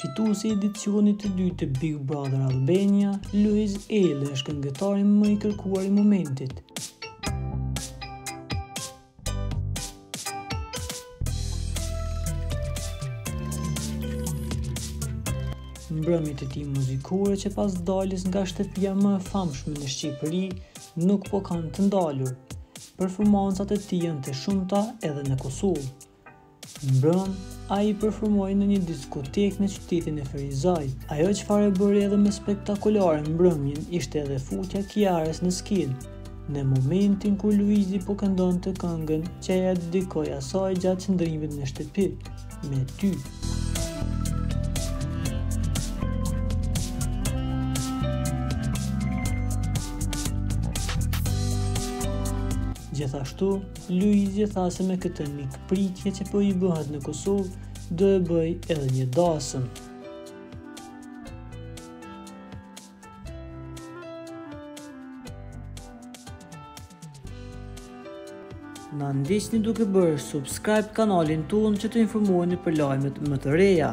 Fituesi i edicionit të dytë të Big Brother Albania, Luiz Ejlli është këngëtari më i kërkuar i momentit. Mbrëmjet e tij muzikore që pas daljes nga shtëpia më e famshme në Shqipëri nuk po kanë të ndalur. Performancat e tij janë të shumta edhe në Kosovë. Mbrëmë, ai performoi në një diskotekë në qytetin e Ferizajt. Ajo çfarë e bëri edhe më spektakolare mbrëmjen ishte edhe futja e Kiarës në skenë, në momentin kur Luizi po këndonte këngën që ia dedikoi asaj gjatë qëndrimit në shtëpi. me ty. Gjithashtu, Luizi tha se me këtë mikpritje që po i bëhet në Kosovë, do e bëjë edhe një dasëm. Na ndiqni duke bërë subscribe kanalin tonë që të informoheni për lajmet më të reja.